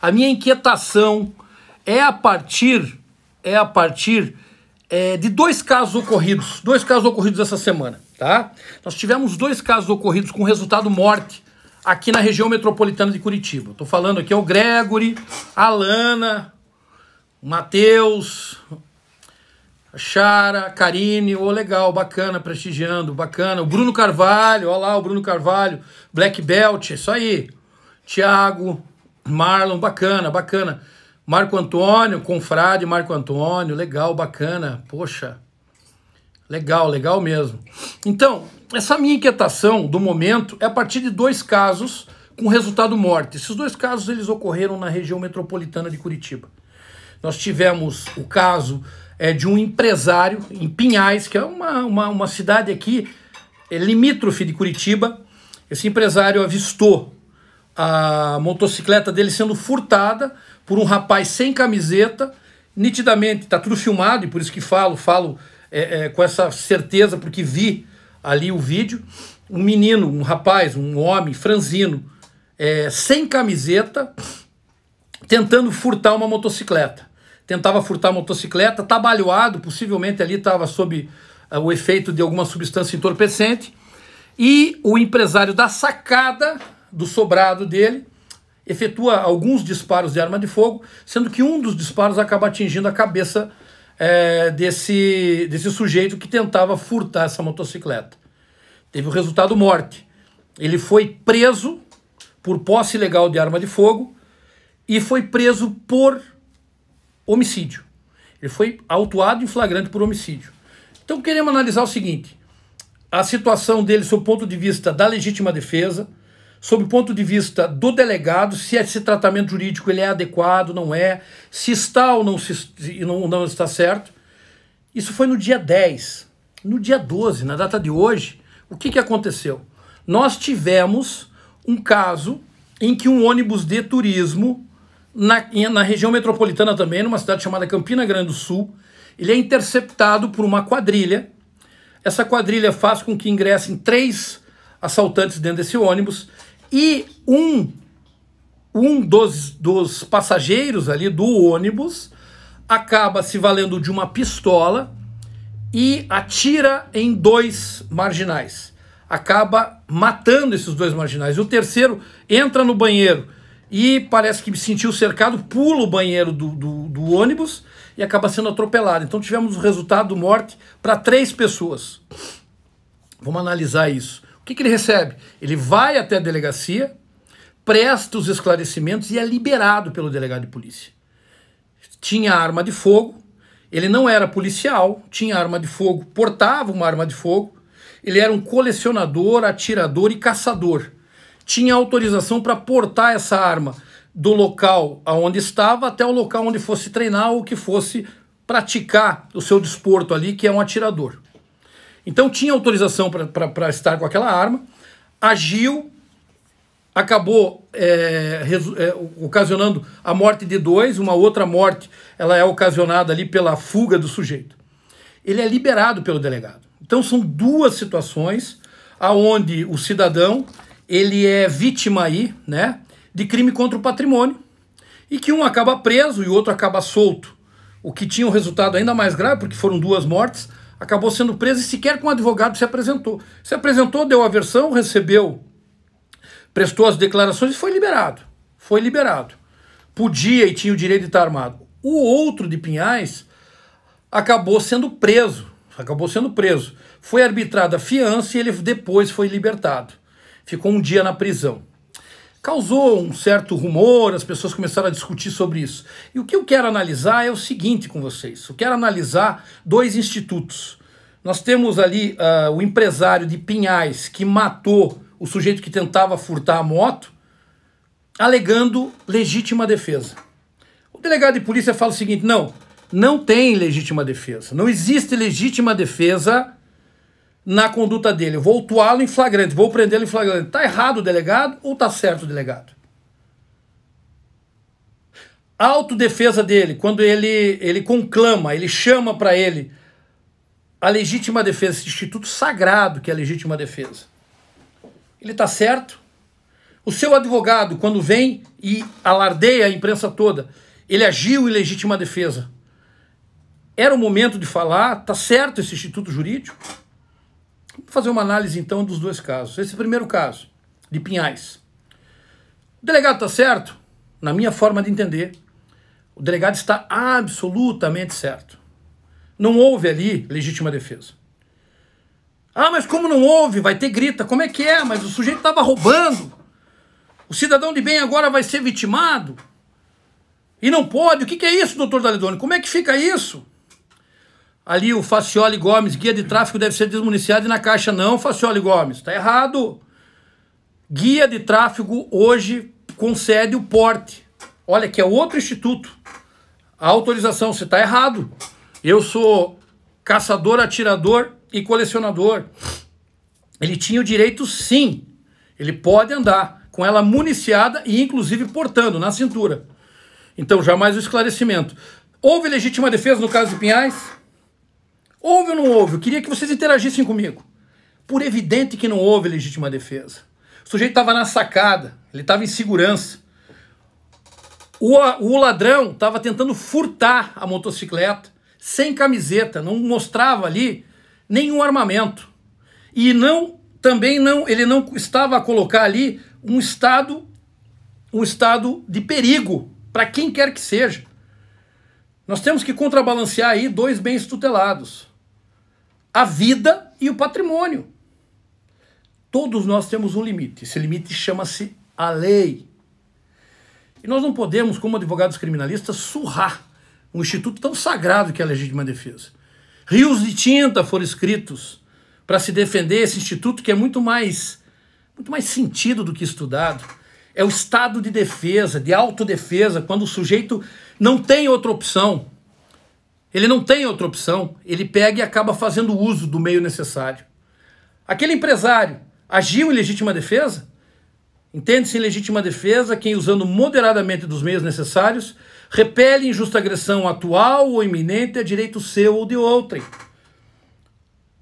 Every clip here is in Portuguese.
A minha inquietação é a partir é a partir é, de dois casos ocorridos, dois casos ocorridos essa semana, tá? Nós tivemos dois casos ocorridos com resultado morte aqui na região metropolitana de Curitiba. Estou falando aqui é o Gregory, a Lana, o Matheus, a Chara, a Karine, oh, legal, bacana, prestigiando, bacana. O Bruno Carvalho, olha lá o Bruno Carvalho, Black Belt, isso aí. Tiago, Marlon, bacana, bacana. Marco Antônio, confrade Marco Antônio, legal, bacana, poxa, legal, legal mesmo. Então, essa minha inquietação do momento é a partir de dois casos com resultado morte. Esses dois casos eles ocorreram na região metropolitana de Curitiba. Nós tivemos o caso é, de um empresário em Pinhais, que é uma, uma, uma cidade aqui é, limítrofe de Curitiba. Esse empresário avistou a motocicleta dele sendo furtada por um rapaz sem camiseta, nitidamente, está tudo filmado, e por isso que falo, falo é, é, com essa certeza, porque vi ali o vídeo, um menino, um rapaz, um homem franzino, é, sem camiseta, tentando furtar uma motocicleta. Tentava furtar a motocicleta, tabalhoado, possivelmente ali estava sob uh, o efeito de alguma substância entorpecente, e o empresário da sacada do sobrado dele efetua alguns disparos de arma de fogo, sendo que um dos disparos acaba atingindo a cabeça é, desse, desse sujeito que tentava furtar essa motocicleta. Teve o resultado morte. Ele foi preso por posse ilegal de arma de fogo e foi preso por homicídio. Ele foi autuado em flagrante por homicídio. Então queremos analisar o seguinte: a situação dele o ponto de vista da legítima defesa, sob o ponto de vista do delegado, se esse tratamento jurídico ele é adequado, não é, se está ou não, se, não, não está certo. Isso foi no dia 10. No dia 12, na data de hoje, o que, que aconteceu? Nós tivemos um caso em que um ônibus de turismo, na, na região metropolitana também, numa cidade chamada Campina Grande do Sul, ele é interceptado por uma quadrilha. Essa quadrilha faz com que ingressem três assaltantes dentro desse ônibus e um, um dos, dos passageiros ali do ônibus acaba se valendo de uma pistola e atira em dois marginais. Acaba matando esses dois marginais. E o terceiro entra no banheiro e parece que sentiu cercado, pula o banheiro do, do, do ônibus e acaba sendo atropelado. Então tivemos o resultado morte para três pessoas. Vamos analisar isso que, que ele recebe? Ele vai até a delegacia, presta os esclarecimentos e é liberado pelo delegado de polícia. Tinha arma de fogo, ele não era policial, tinha arma de fogo, portava uma arma de fogo, ele era um colecionador, atirador e caçador. Tinha autorização para portar essa arma do local aonde estava até o local onde fosse treinar ou que fosse praticar o seu desporto ali, que é um atirador. Então tinha autorização para estar com aquela arma, agiu, acabou é, é, ocasionando a morte de dois, uma outra morte ela é ocasionada ali pela fuga do sujeito. Ele é liberado pelo delegado. Então são duas situações aonde o cidadão ele é vítima aí, né, de crime contra o patrimônio e que um acaba preso e o outro acaba solto. O que tinha um resultado ainda mais grave, porque foram duas mortes, acabou sendo preso e sequer com um advogado se apresentou. Se apresentou, deu a versão, recebeu, prestou as declarações e foi liberado. Foi liberado. Podia e tinha o direito de estar armado. O outro de Pinhais acabou sendo preso. Acabou sendo preso. Foi arbitrada a fiança e ele depois foi libertado. Ficou um dia na prisão causou um certo rumor, as pessoas começaram a discutir sobre isso. E o que eu quero analisar é o seguinte com vocês: eu quero analisar dois institutos. Nós temos ali uh, o empresário de Pinhais que matou o sujeito que tentava furtar a moto, alegando legítima defesa. O delegado de polícia fala o seguinte: não, não tem legítima defesa. Não existe legítima defesa na conduta dele. vou autuá-lo em flagrante, vou prendê-lo em flagrante. Está errado o delegado ou está certo o delegado? A autodefesa dele, quando ele, ele conclama, ele chama para ele a legítima defesa, esse instituto sagrado que é a legítima defesa. Ele está certo? O seu advogado, quando vem e alardeia a imprensa toda, ele agiu em legítima defesa. Era o momento de falar, tá certo esse instituto jurídico? Vamos fazer uma análise então dos dois casos. Esse primeiro caso, de Pinhais. O delegado tá certo? Na minha forma de entender, o delegado está absolutamente certo. Não houve ali legítima defesa. Ah, mas como não houve? Vai ter grita. Como é que é? Mas o sujeito estava roubando. O cidadão de bem agora vai ser vitimado. E não pode. O que, que é isso, doutor Daledoni? Como é que fica isso? Ali o Facioli Gomes, guia de tráfego, deve ser desmuniciado e na caixa não, Facioli Gomes. Está errado. Guia de tráfego hoje concede o porte. Olha, que é outro instituto. A autorização, você está errado. Eu sou caçador, atirador e colecionador. Ele tinha o direito, sim. Ele pode andar com ela municiada e, inclusive, portando na cintura. Então, jamais o esclarecimento. Houve legítima defesa no caso de Pinhais? Houve ou não houve? Eu queria que vocês interagissem comigo. Por evidente que não houve legítima defesa. O sujeito estava na sacada, ele estava em segurança. O, o ladrão estava tentando furtar a motocicleta sem camiseta, não mostrava ali nenhum armamento. E não também não, ele não estava a colocar ali um estado um estado de perigo para quem quer que seja. Nós temos que contrabalancear aí dois bens tutelados: a vida e o patrimônio. Todos nós temos um limite. Esse limite chama-se a lei. E nós não podemos, como advogados criminalistas, surrar um instituto tão sagrado que é a legítima defesa. Rios de tinta foram escritos para se defender esse instituto que é muito mais muito mais sentido do que estudado. É o estado de defesa, de autodefesa, quando o sujeito não tem outra opção. Ele não tem outra opção, ele pega e acaba fazendo uso do meio necessário. Aquele empresário agiu em legítima defesa? Entende-se em legítima defesa quem, usando moderadamente dos meios necessários, repele injusta agressão atual ou iminente a direito seu ou de outrem.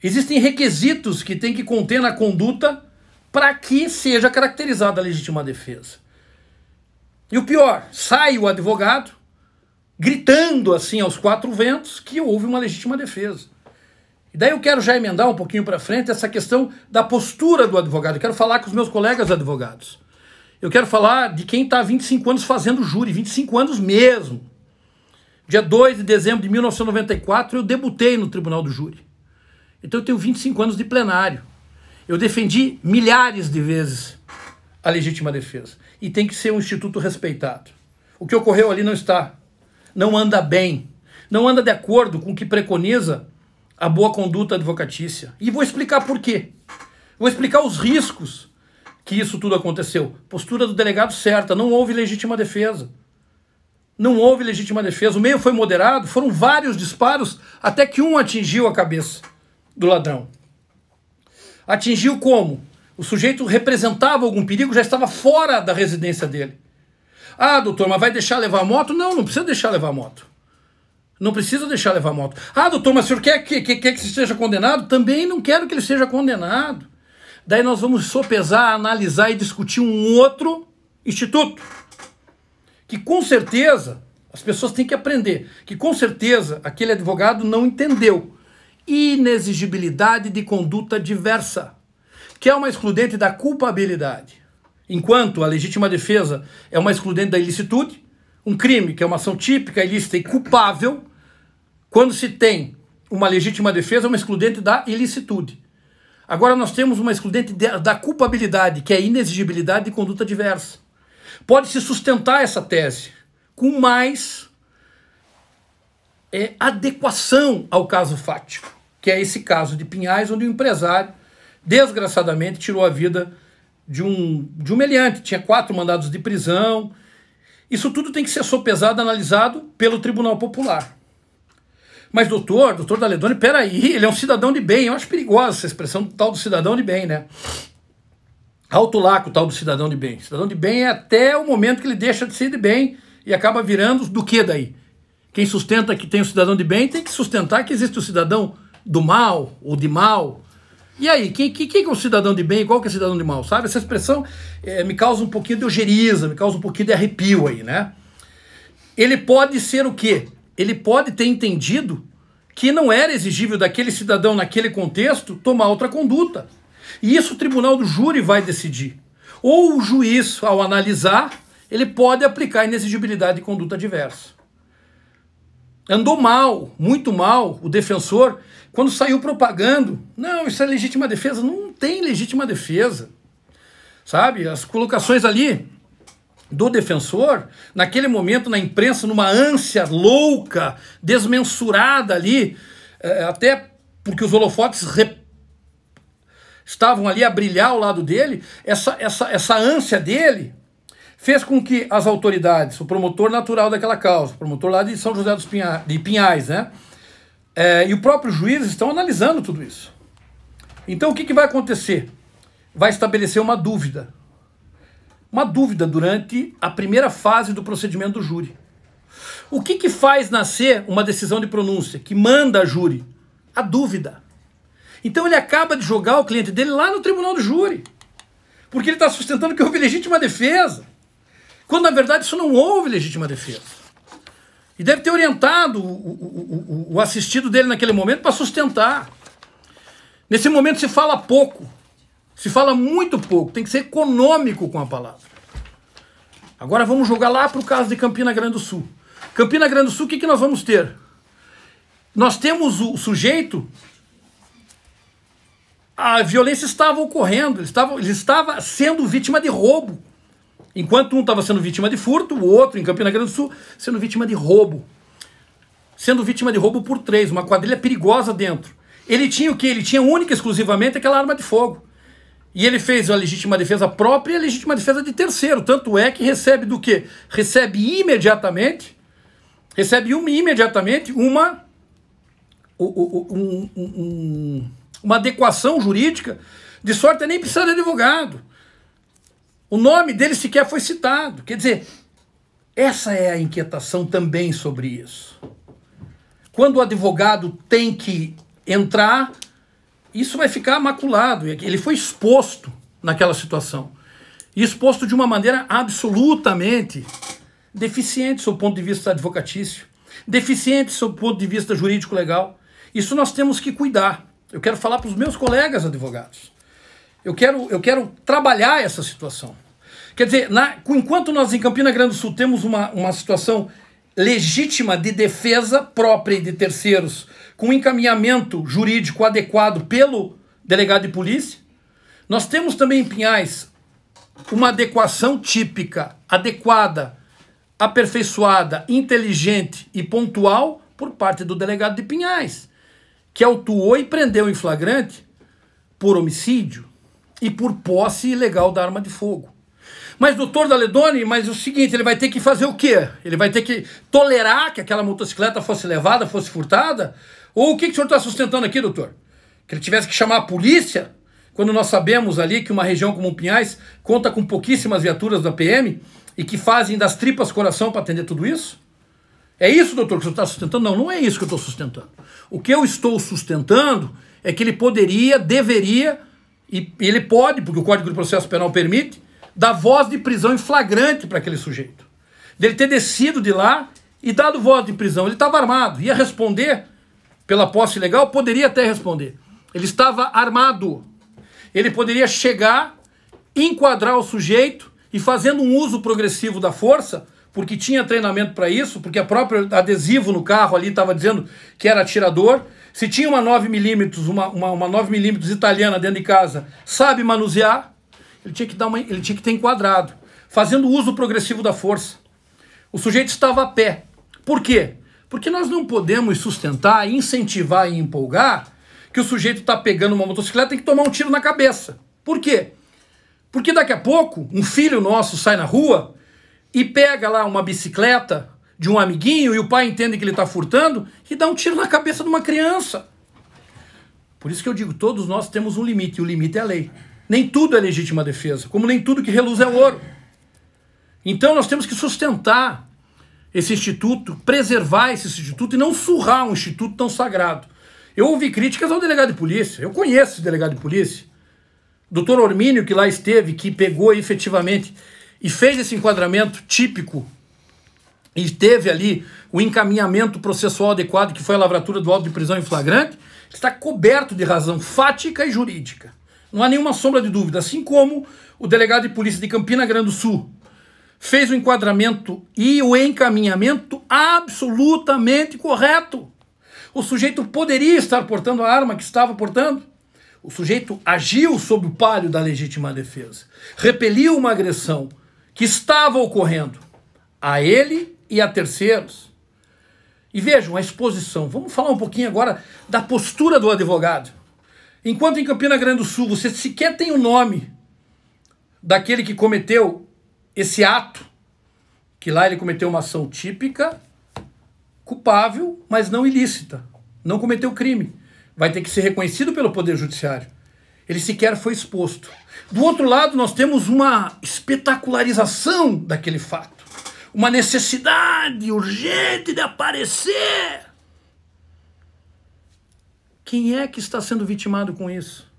Existem requisitos que tem que conter na conduta para que seja caracterizada a legítima defesa. E o pior, sai o advogado gritando assim aos quatro ventos que houve uma legítima defesa. E daí eu quero já emendar um pouquinho para frente essa questão da postura do advogado. Eu quero falar com os meus colegas advogados. Eu quero falar de quem está há 25 anos fazendo júri, 25 anos mesmo. Dia 2 de dezembro de 1994, eu debutei no Tribunal do Júri. Então eu tenho 25 anos de plenário. Eu defendi milhares de vezes a legítima defesa. E tem que ser um instituto respeitado. O que ocorreu ali não está. Não anda bem. Não anda de acordo com o que preconiza a boa conduta advocatícia. E vou explicar por quê. Vou explicar os riscos que isso tudo aconteceu. Postura do delegado certa, não houve legítima defesa. Não houve legítima defesa. O meio foi moderado, foram vários disparos até que um atingiu a cabeça do ladrão. Atingiu como? O sujeito representava algum perigo, já estava fora da residência dele. Ah, doutor, mas vai deixar levar moto? Não, não precisa deixar levar moto. Não precisa deixar levar moto. Ah, doutor, mas o senhor quer que, que, quer que seja condenado? Também não quero que ele seja condenado. Daí nós vamos sopesar, analisar e discutir um outro instituto. Que com certeza, as pessoas têm que aprender, que com certeza aquele advogado não entendeu. Inexigibilidade de conduta diversa, que é uma excludente da culpabilidade. Enquanto a legítima defesa é uma excludente da ilicitude, um crime que é uma ação típica, ilícita e culpável, quando se tem uma legítima defesa, é uma excludente da ilicitude. Agora nós temos uma excludente da culpabilidade, que é a inexigibilidade de conduta diversa. Pode-se sustentar essa tese com mais é, adequação ao caso fático, que é esse caso de Pinhais, onde o empresário, desgraçadamente, tirou a vida de um, de um meliante. Tinha quatro mandados de prisão. Isso tudo tem que ser sopesado, analisado pelo Tribunal Popular. Mas, doutor, doutor Daledoni, peraí, ele é um cidadão de bem. Eu acho perigosa essa expressão tal do cidadão de bem, né? Alto lá com o tal do cidadão de bem. Cidadão de bem é até o momento que ele deixa de ser de bem e acaba virando do que daí? Quem sustenta que tem o cidadão de bem tem que sustentar que existe o cidadão do mal ou de mal. E aí, quem, quem, quem é o cidadão de bem qual que é o cidadão de mal, sabe? Essa expressão é, me causa um pouquinho de ojeriza, me causa um pouquinho de arrepio aí, né? Ele pode ser o quê? Ele pode ter entendido que não era exigível daquele cidadão naquele contexto tomar outra conduta. E isso o tribunal do júri vai decidir. Ou o juiz, ao analisar, ele pode aplicar inexigibilidade de conduta diversa. Andou mal, muito mal, o defensor, quando saiu propagando. Não, isso é legítima defesa. Não tem legítima defesa. Sabe? As colocações ali do defensor, naquele momento na imprensa, numa ânsia louca, desmensurada ali, é, até porque os holofotes estavam ali a brilhar ao lado dele, essa, essa, essa ânsia dele fez com que as autoridades, o promotor natural daquela causa, o promotor lá de São José dos Pinha, de Pinhais, né? É, e o próprio juiz estão analisando tudo isso. Então o que, que vai acontecer? Vai estabelecer uma dúvida. Uma dúvida durante a primeira fase do procedimento do júri. O que, que faz nascer uma decisão de pronúncia que manda a júri? A dúvida. Então ele acaba de jogar o cliente dele lá no tribunal do júri. Porque ele está sustentando que houve legítima defesa. Quando na verdade isso não houve legítima defesa. E deve ter orientado o, o, o, o assistido dele naquele momento para sustentar. Nesse momento se fala pouco. Se fala muito pouco. Tem que ser econômico com a palavra. Agora vamos jogar lá para o caso de Campina Grande do Sul. Campina Grande do Sul, o que, que nós vamos ter? Nós temos o sujeito a violência estava ocorrendo, ele estava, ele estava sendo vítima de roubo. Enquanto um estava sendo vítima de furto, o outro, em Campina Grande do Sul, sendo vítima de roubo. Sendo vítima de roubo por três, uma quadrilha perigosa dentro. Ele tinha o que? Ele tinha única e exclusivamente aquela arma de fogo. E ele fez a legítima defesa própria e a legítima defesa de terceiro. Tanto é que recebe do que? Recebe imediatamente, recebe uma, imediatamente uma, um, um, um uma adequação jurídica, de sorte nem precisar de advogado. O nome dele sequer foi citado. Quer dizer, essa é a inquietação também sobre isso. Quando o advogado tem que entrar, isso vai ficar maculado. Ele foi exposto naquela situação. E exposto de uma maneira absolutamente deficiente do seu ponto de vista advocatício, deficiente do seu ponto de vista jurídico-legal. Isso nós temos que cuidar. Eu quero falar para os meus colegas advogados. Eu quero, eu quero trabalhar essa situação. Quer dizer, na, enquanto nós em Campina Grande do Sul temos uma, uma situação legítima de defesa própria e de terceiros, com encaminhamento jurídico adequado pelo delegado de polícia, nós temos também em Pinhais uma adequação típica, adequada, aperfeiçoada, inteligente e pontual por parte do delegado de Pinhais que autuou e prendeu em flagrante por homicídio e por posse ilegal da arma de fogo. Mas, doutor Daledoni, mas o seguinte, ele vai ter que fazer o quê? Ele vai ter que tolerar que aquela motocicleta fosse levada, fosse furtada? Ou o que, que o senhor está sustentando aqui, doutor? Que ele tivesse que chamar a polícia? Quando nós sabemos ali que uma região como Pinhais conta com pouquíssimas viaturas da PM e que fazem das tripas coração para atender tudo isso? É isso, doutor, que o senhor está sustentando? Não, não é isso que eu estou sustentando. O que eu estou sustentando é que ele poderia, deveria, e ele pode, porque o Código de Processo Penal permite, dar voz de prisão em flagrante para aquele sujeito. Dele ter descido de lá e dado voz de prisão. Ele estava armado, ia responder pela posse ilegal, poderia até responder. Ele estava armado. Ele poderia chegar, enquadrar o sujeito e fazendo um uso progressivo da força, porque tinha treinamento para isso, porque a própria adesivo no carro ali estava dizendo que era atirador. Se tinha uma 9mm, uma, uma, uma 9mm italiana dentro de casa, sabe manusear, ele tinha que dar uma, ele tinha que ter enquadrado, fazendo uso progressivo da força. O sujeito estava a pé. Por quê? Porque nós não podemos sustentar, incentivar e empolgar que o sujeito está pegando uma motocicleta e tem que tomar um tiro na cabeça. Por quê? Porque daqui a pouco um filho nosso sai na rua e pega lá uma bicicleta de um amiguinho e o pai entende que ele está furtando e dá um tiro na cabeça de uma criança. Por isso que eu digo, todos nós temos um limite, e o limite é a lei. Nem tudo é legítima defesa, como nem tudo que reluz é ouro. Então nós temos que sustentar esse instituto, preservar esse instituto e não surrar um instituto tão sagrado. Eu ouvi críticas ao delegado de polícia. Eu conheço esse delegado de polícia. Doutor Ormínio, que lá esteve, que pegou efetivamente e fez esse enquadramento típico e teve ali o encaminhamento processual adequado, que foi a lavratura do auto de prisão em flagrante, está coberto de razão fática e jurídica. Não há nenhuma sombra de dúvida. Assim como o delegado de polícia de Campina Grande do Sul fez o enquadramento e o encaminhamento absolutamente correto. O sujeito poderia estar portando a arma que estava portando. O sujeito agiu sob o palio da legítima defesa. Repeliu uma agressão que estava ocorrendo a ele e a terceiros. E vejam a exposição. Vamos falar um pouquinho agora da postura do advogado. Enquanto em Campina Grande do Sul você sequer tem o nome daquele que cometeu esse ato, que lá ele cometeu uma ação típica, culpável, mas não ilícita. Não cometeu crime. Vai ter que ser reconhecido pelo Poder Judiciário. Ele sequer foi exposto. Do outro lado, nós temos uma espetacularização daquele fato. Uma necessidade urgente de aparecer. Quem é que está sendo vitimado com isso?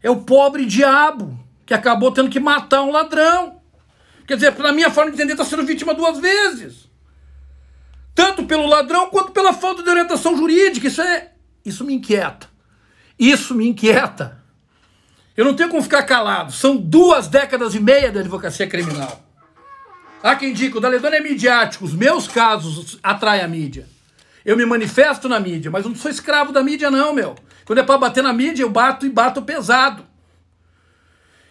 É o pobre diabo que acabou tendo que matar um ladrão. Quer dizer, na minha forma de entender, está sendo vítima duas vezes. Tanto pelo ladrão quanto pela falta de orientação jurídica. Isso é. Isso me inquieta. Isso me inquieta. Eu não tenho como ficar calado. São duas décadas e meia de advocacia criminal. Há quem diga, o Daledone é midiático, os meus casos atraem a mídia. Eu me manifesto na mídia, mas eu não sou escravo da mídia, não, meu. Quando é para bater na mídia, eu bato e bato pesado.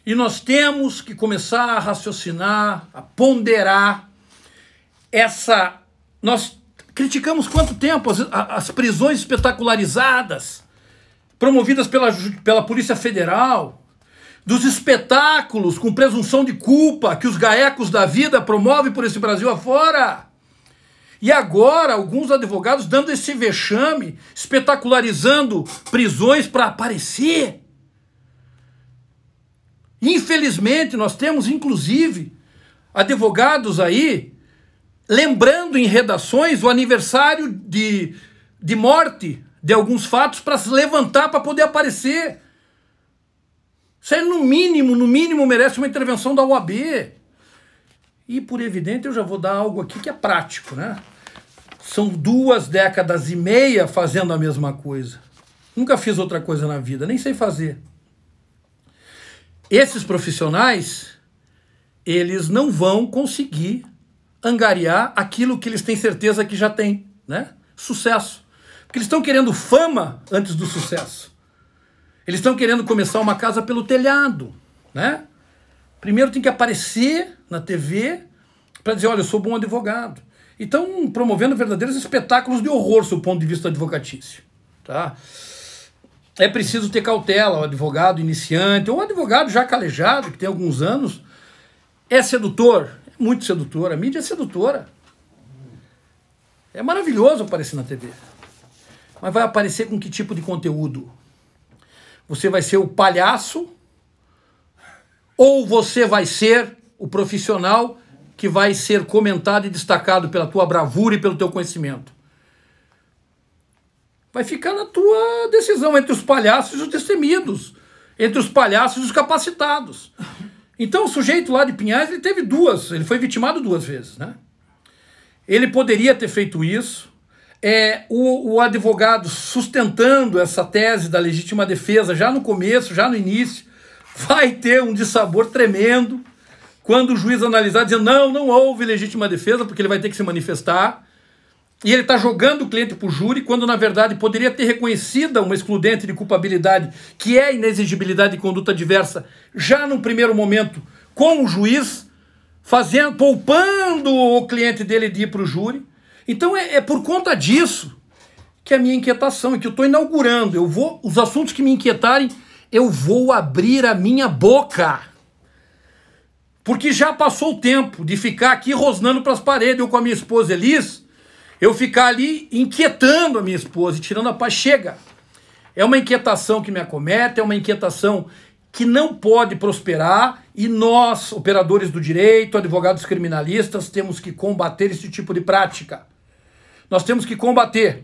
E nós temos que começar a raciocinar, a ponderar essa. Nós criticamos quanto tempo as, as prisões espetacularizadas, promovidas pela, pela Polícia Federal, dos espetáculos com presunção de culpa que os gaecos da vida promovem por esse Brasil afora. E agora, alguns advogados dando esse vexame, espetacularizando prisões para aparecer. Infelizmente, nós temos, inclusive, advogados aí lembrando em redações o aniversário de, de morte de alguns fatos para se levantar para poder aparecer. Isso aí, no mínimo, no mínimo, merece uma intervenção da OAB. E, por evidente, eu já vou dar algo aqui que é prático, né? São duas décadas e meia fazendo a mesma coisa. Nunca fiz outra coisa na vida, nem sei fazer esses profissionais eles não vão conseguir angariar aquilo que eles têm certeza que já tem, né? Sucesso. Porque eles estão querendo fama antes do sucesso. Eles estão querendo começar uma casa pelo telhado, né? Primeiro tem que aparecer na TV para dizer, olha, eu sou bom advogado. E estão promovendo verdadeiros espetáculos de horror, do ponto de vista advocatício, tá? é preciso ter cautela, o advogado iniciante, ou um advogado já calejado, que tem alguns anos, é sedutor, é muito sedutor, a mídia é sedutora. É maravilhoso aparecer na TV. Mas vai aparecer com que tipo de conteúdo? Você vai ser o palhaço ou você vai ser o profissional que vai ser comentado e destacado pela tua bravura e pelo teu conhecimento? vai ficar na tua decisão entre os palhaços e os destemidos, entre os palhaços e os capacitados. Então o sujeito lá de Pinhais, ele teve duas, ele foi vitimado duas vezes, né? Ele poderia ter feito isso. É, o, o advogado sustentando essa tese da legítima defesa já no começo, já no início, vai ter um dissabor tremendo quando o juiz analisar dizendo não, não houve legítima defesa, porque ele vai ter que se manifestar e ele está jogando o cliente para o júri, quando na verdade poderia ter reconhecida uma excludente de culpabilidade, que é inexigibilidade de conduta diversa, já no primeiro momento, com o juiz, fazendo, poupando o cliente dele de ir para o júri. Então é, é, por conta disso que a minha inquietação, é que eu estou inaugurando, eu vou, os assuntos que me inquietarem, eu vou abrir a minha boca. Porque já passou o tempo de ficar aqui rosnando para as paredes, eu com a minha esposa Elis, eu ficar ali inquietando a minha esposa e tirando a paz. Chega! É uma inquietação que me acomete, é uma inquietação que não pode prosperar e nós, operadores do direito, advogados criminalistas, temos que combater esse tipo de prática. Nós temos que combater.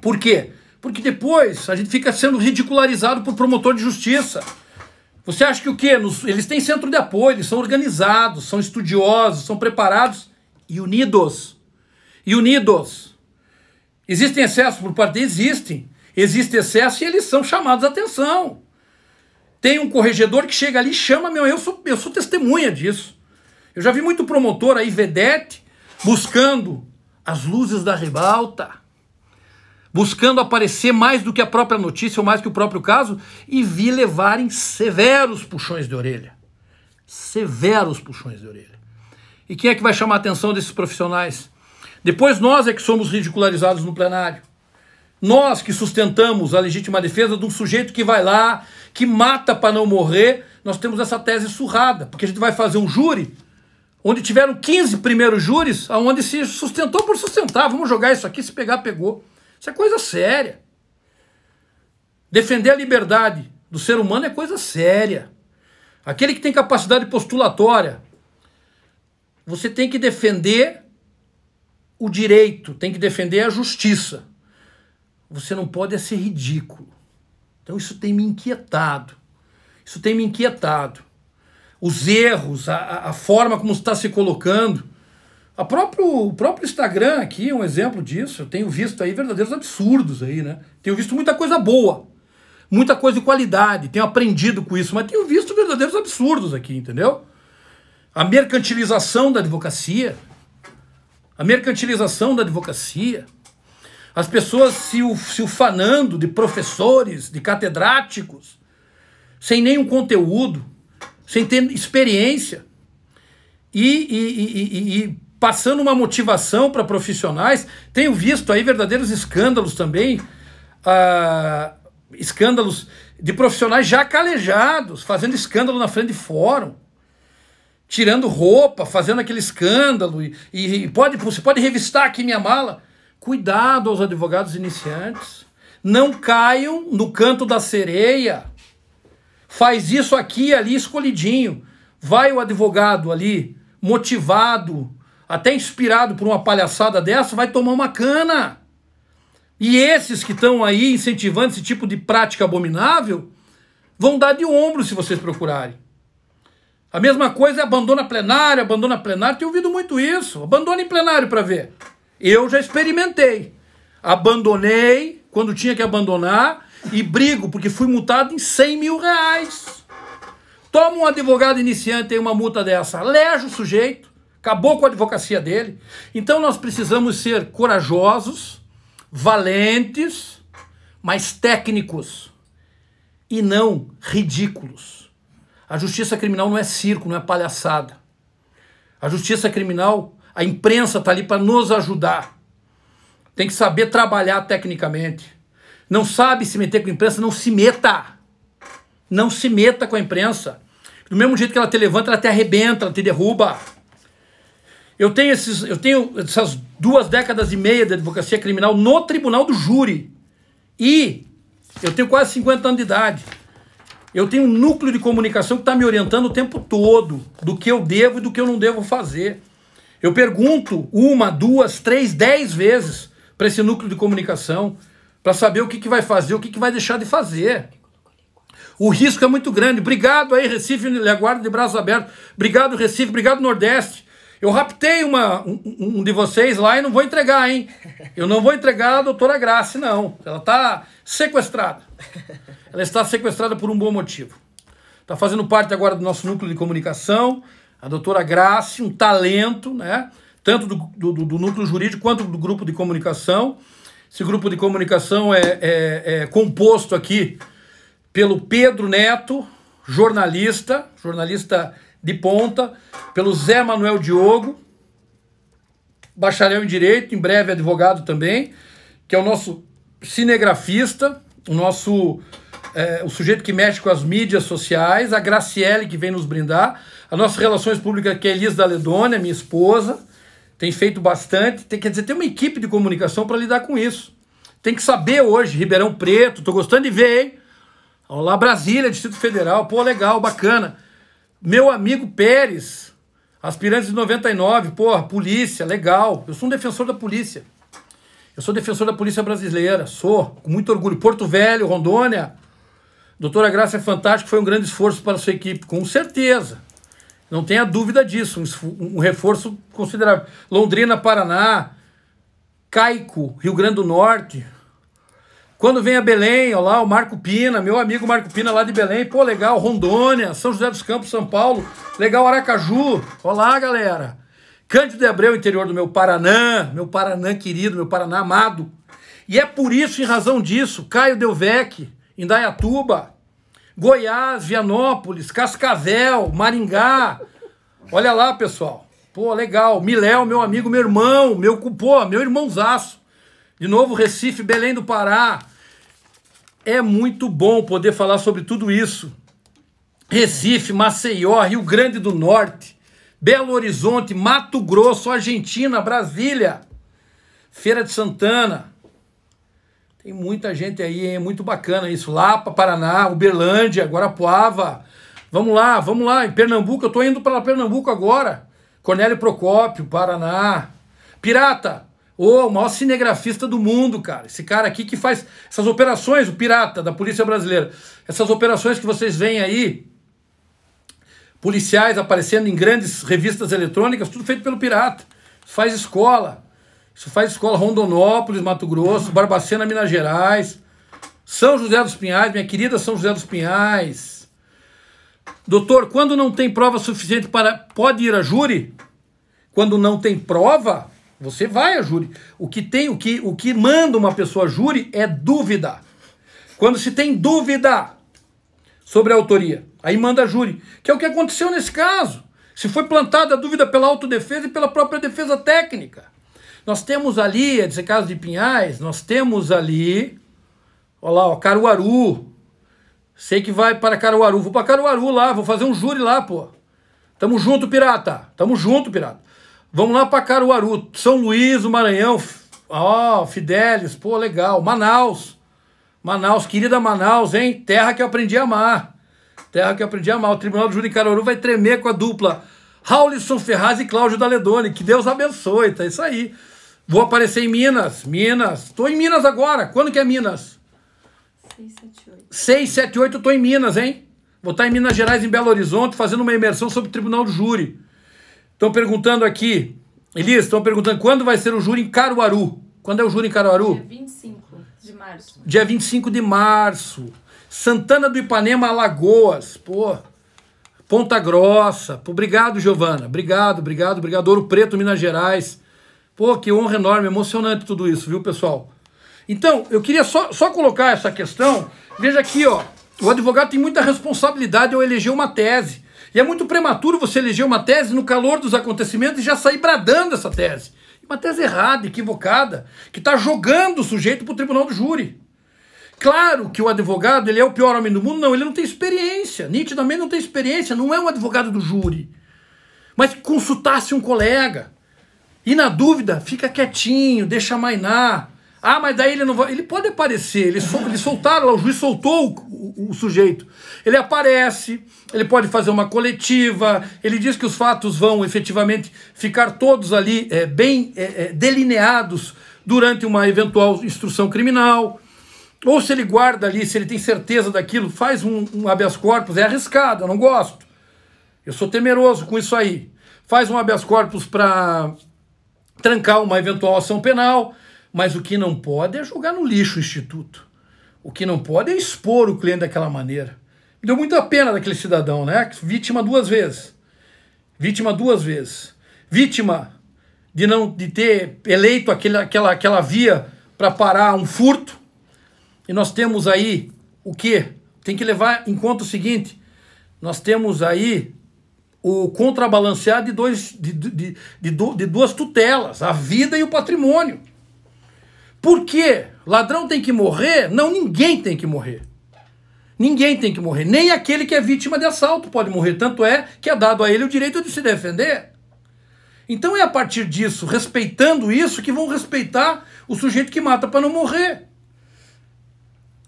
Por quê? Porque depois a gente fica sendo ridicularizado por promotor de justiça. Você acha que o quê? Eles têm centro de apoio, eles são organizados, são estudiosos, são preparados e unidos. E unidos. Existem excessos por parte? Existem. Existe excesso e eles são chamados a atenção. Tem um corregedor que chega ali e chama, meu, eu sou, eu sou testemunha disso. Eu já vi muito promotor aí, vedete, buscando as luzes da ribalta, buscando aparecer mais do que a própria notícia ou mais que o próprio caso, e vi levarem severos puxões de orelha. Severos puxões de orelha. E quem é que vai chamar a atenção desses profissionais? Depois nós é que somos ridicularizados no plenário. Nós que sustentamos a legítima defesa de um sujeito que vai lá, que mata para não morrer, nós temos essa tese surrada, porque a gente vai fazer um júri onde tiveram 15 primeiros júris, onde se sustentou por sustentar. Vamos jogar isso aqui, se pegar, pegou. Isso é coisa séria. Defender a liberdade do ser humano é coisa séria. Aquele que tem capacidade postulatória, você tem que defender o direito, tem que defender a justiça. Você não pode ser ridículo. Então isso tem me inquietado. Isso tem me inquietado os erros, a, a forma como está se colocando. A próprio, o próprio Instagram aqui é um exemplo disso. Eu tenho visto aí verdadeiros absurdos aí, né? Tenho visto muita coisa boa, muita coisa de qualidade, tenho aprendido com isso, mas tenho visto verdadeiros absurdos aqui, entendeu? A mercantilização da advocacia, a mercantilização da advocacia, as pessoas se, se ufanando de professores, de catedráticos, sem nenhum conteúdo, sem ter experiência e, e, e, e passando uma motivação para profissionais. Tenho visto aí verdadeiros escândalos também, uh, escândalos de profissionais já calejados, fazendo escândalo na frente de fórum, tirando roupa, fazendo aquele escândalo. E, e pode, você pode revistar aqui minha mala. Cuidado aos advogados iniciantes. Não caiam no canto da sereia faz isso aqui ali escolhidinho. Vai o advogado ali, motivado, até inspirado por uma palhaçada dessa, vai tomar uma cana. E esses que estão aí incentivando esse tipo de prática abominável vão dar de ombro se vocês procurarem. A mesma coisa é abandona plenário, abandona plenário. Tenho ouvido muito isso. Abandona em plenário para ver. Eu já experimentei. Abandonei quando tinha que abandonar e brigo porque fui multado em 100 mil reais. Toma um advogado iniciante e uma multa dessa, aleja o sujeito, acabou com a advocacia dele. Então nós precisamos ser corajosos, valentes, mas técnicos e não ridículos. A justiça criminal não é circo, não é palhaçada. A justiça criminal, a imprensa está ali para nos ajudar. Tem que saber trabalhar tecnicamente. Não sabe se meter com a imprensa, não se meta. Não se meta com a imprensa. Do mesmo jeito que ela te levanta, ela te arrebenta, ela te derruba. Eu tenho, esses, eu tenho essas duas décadas e meia de advocacia criminal no tribunal do júri. E eu tenho quase 50 anos de idade. Eu tenho um núcleo de comunicação que está me orientando o tempo todo do que eu devo e do que eu não devo fazer. Eu pergunto uma, duas, três, dez vezes para esse núcleo de comunicação para saber o que, que vai fazer, o que, que vai deixar de fazer. O risco é muito grande. Obrigado aí, Recife, lhe aguardo de braços abertos. Obrigado, Recife, obrigado, Nordeste. Eu raptei uma, um, um, de vocês lá e não vou entregar, hein? Eu não vou entregar a doutora Grace, não. Ela está sequestrada. Ela está sequestrada por um bom motivo. Está fazendo parte agora do nosso núcleo de comunicação. A doutora Grace, um talento, né? Tanto do, do, do núcleo jurídico quanto do grupo de comunicação. Esse grupo de comunicação é, é, é composto aqui pelo Pedro Neto, jornalista, jornalista de ponta, pelo Zé Manuel Diogo, bacharel em Direito, em breve advogado também, que é o nosso cinegrafista, o nosso é, o sujeito que mexe com as mídias sociais, a Graciele que vem nos brindar, a nossa relações públicas que é Elis Daledônia, minha esposa, tem feito bastante, tem, quer dizer, tem uma equipe de comunicação para lidar com isso. Tem que saber hoje, Ribeirão Preto, tô gostando de ver, hein? Olá, Brasília, Distrito Federal, pô, legal, bacana. Meu amigo Pérez, aspirante de 99, porra, polícia, legal. Eu sou um defensor da polícia. Eu sou defensor da polícia brasileira, sou, com muito orgulho. Porto Velho, Rondônia. Doutora Graça é fantástico, foi um grande esforço para a sua equipe, com certeza. Não tenha dúvida disso, um, um reforço considerável. Londrina, Paraná, Caico, Rio Grande do Norte. Quando vem a Belém, ó lá, o Marco Pina, meu amigo Marco Pina lá de Belém, pô, legal, Rondônia, São José dos Campos, São Paulo, legal, Aracaju, olá, galera. Cândido de Abreu, interior do meu Paraná, meu Paraná querido, meu Paraná amado. E é por isso, em razão disso, Caio Delvec, Indaiatuba, Goiás, Vianópolis, Cascavel, Maringá. Olha lá, pessoal. Pô, legal. Miléo, meu amigo, meu irmão, meu pô, meu irmãozaço. De novo, Recife, Belém do Pará. É muito bom poder falar sobre tudo isso. Recife, Maceió, Rio Grande do Norte, Belo Horizonte, Mato Grosso, Argentina, Brasília, Feira de Santana. Tem muita gente aí, é muito bacana isso. Lapa, Paraná, Uberlândia, Guarapuava. Vamos lá, vamos lá. Em Pernambuco, eu tô indo para Pernambuco agora. Cornélio Procópio, Paraná. Pirata, Ô, o maior cinegrafista do mundo, cara. Esse cara aqui que faz essas operações, o pirata da polícia brasileira. Essas operações que vocês veem aí, policiais aparecendo em grandes revistas eletrônicas, tudo feito pelo pirata. Faz escola. Isso faz escola Rondonópolis, Mato Grosso, Barbacena, Minas Gerais, São José dos Pinhais, minha querida São José dos Pinhais. Doutor, quando não tem prova suficiente para. Pode ir a júri? Quando não tem prova, você vai a júri. O que tem, o que, o que manda uma pessoa a júri é dúvida. Quando se tem dúvida sobre a autoria, aí manda a júri, que é o que aconteceu nesse caso. Se foi plantada a dúvida pela autodefesa e pela própria defesa técnica. Nós temos ali, esse caso de Pinhais, nós temos ali, olha lá, ó, Caruaru. Sei que vai para Caruaru, vou para Caruaru lá, vou fazer um júri lá, pô. Tamo junto, pirata. Tamo junto, pirata. Vamos lá para Caruaru, São Luís, o Maranhão, ó, oh, Fidelis, pô, legal. Manaus, Manaus, querida Manaus, hein? Terra que eu aprendi a amar. Terra que eu aprendi a amar. O Tribunal do Júri em Caruaru vai tremer com a dupla Raulison Ferraz e Cláudio Daledoni. Que Deus abençoe, tá isso aí. Vou aparecer em Minas, Minas. Tô em Minas agora. Quando que é Minas? 678. 678 eu tô em Minas, hein? Vou estar em Minas Gerais, em Belo Horizonte, fazendo uma imersão sobre o Tribunal do Júri. Estão perguntando aqui, Elias, estão perguntando quando vai ser o júri em Caruaru. Quando é o júri em Caruaru? Dia 25 de março. Dia 25 de março. Santana do Ipanema, Alagoas. Pô, Ponta Grossa. Obrigado, Giovana. Obrigado, obrigado, obrigado. Ouro Preto, Minas Gerais. Pô, que honra enorme, emocionante tudo isso, viu, pessoal? Então, eu queria só, só colocar essa questão. Veja aqui, ó. O advogado tem muita responsabilidade ao eleger uma tese. E é muito prematuro você eleger uma tese no calor dos acontecimentos e já sair bradando essa tese. Uma tese errada, equivocada, que está jogando o sujeito para o tribunal do júri. Claro que o advogado ele é o pior homem do mundo, não, ele não tem experiência. Nitidamente não tem experiência, não é um advogado do júri. Mas consultasse um colega. E na dúvida, fica quietinho, deixa mainar. Ah, mas daí ele não vai. Ele pode aparecer, ele, sol, ele soltaram lá, o juiz soltou o, o, o, sujeito. Ele aparece, ele pode fazer uma coletiva, ele diz que os fatos vão efetivamente ficar todos ali é, bem é, é, delineados durante uma eventual instrução criminal. Ou se ele guarda ali, se ele tem certeza daquilo, faz um, um habeas corpus, é arriscado, eu não gosto. Eu sou temeroso com isso aí. Faz um habeas corpus para trancar uma eventual ação penal mas o que não pode é jogar no lixo o instituto. O que não pode é expor o cliente daquela maneira. Me deu muita pena daquele cidadão, né? Vítima duas vezes. Vítima duas vezes. Vítima de não de ter eleito aquele, aquela, aquela via para parar um furto. E nós temos aí o que? Tem que levar em conta o seguinte: nós temos aí o contrabalancear de, dois, de, de, de, de duas tutelas, a vida e o patrimônio. Por quê? Ladrão tem que morrer? Não, ninguém tem que morrer. Ninguém tem que morrer. Nem aquele que é vítima de assalto pode morrer. Tanto é que é dado a ele o direito de se defender. Então é a partir disso, respeitando isso, que vão respeitar o sujeito que mata para não morrer.